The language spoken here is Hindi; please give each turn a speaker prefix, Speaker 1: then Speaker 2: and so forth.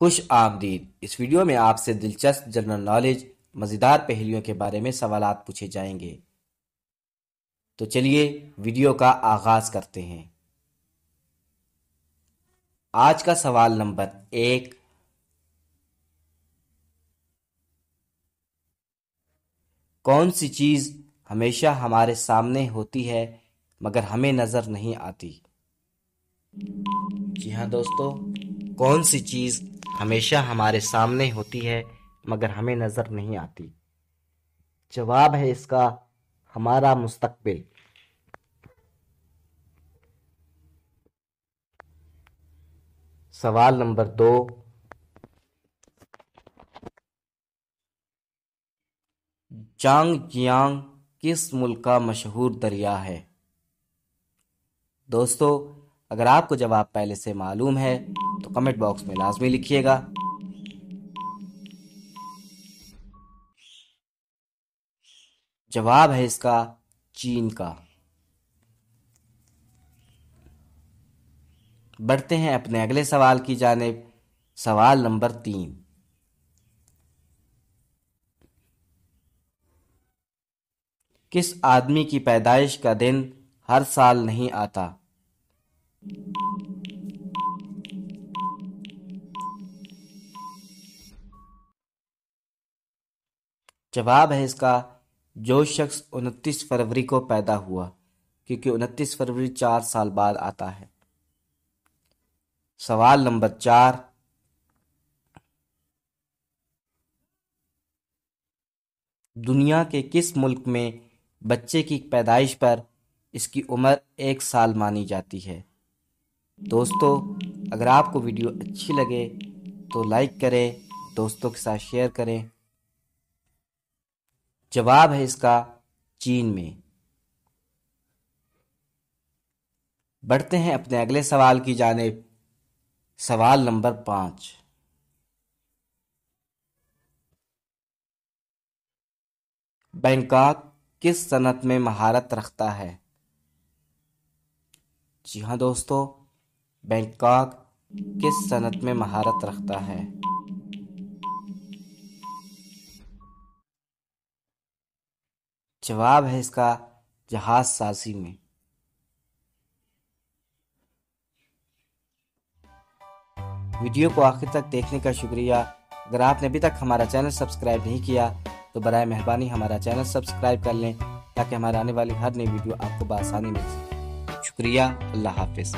Speaker 1: खुश आमदीद। इस वीडियो में आपसे दिलचस्प जनरल नॉलेज, मज़ेदार पहेलियों के बारे में सवाल पूछे जाएँगे। तो चलिए वीडियो का आगाज़ करते हैं। आज का सवाल नंबर एक। कौन सी चीज़ हमेशा हमारे सामने होती है, मगर हमें नज़र नहीं आती? जी हाँ दोस्तों, कौन सी चीज़ हमेशा हमारे सामने होती है, मगर हमें नज़र नहीं आती। जवाब है इसका हमारा मुस्तकबिल। सवाल नंबर दो। चांग जियांग किस मुल्क का मशहूर दरिया है? दोस्तों, अगर आपको जवाब पहले से मालूम है तो कमेंट बॉक्स में लाजमी लिखिएगा। जवाब है इसका चीन का। बढ़ते हैं अपने अगले सवाल की जानेब। सवाल नंबर तीन। किस आदमी की पैदाइश का दिन हर साल नहीं आता? जवाब है इसका, जो शख्स उनतीस फरवरी को पैदा हुआ, क्योंकि उनतीस फरवरी चार साल बाद आता है। सवाल नंबर चार। दुनिया के किस मुल्क में बच्चे की पैदाइश पर इसकी उम्र एक साल मानी जाती है? दोस्तों, अगर आपको वीडियो अच्छी लगे तो लाइक करें, दोस्तों के साथ शेयर करें। जवाब है इसका चीन में। बढ़ते हैं अपने अगले सवाल की जानेब। सवाल नंबर पाँच। बैंकॉक किस सनत में महारत रखता है? जी हाँ दोस्तों, बैंकॉक किस सनत में महारत रखता है? जवाब है इसका जहाज़ साजी में। वीडियो को आखिर तक देखने का शुक्रिया। अगर आपने अभी तक हमारा चैनल सब्सक्राइब नहीं किया तो बर मेहरबानी हमारा चैनल सब्सक्राइब कर लें, ताकि हमारे आने वाली हर नई वीडियो आपको बसानी मिल सके। शुक्रिया, अल्लाह हाफिज़।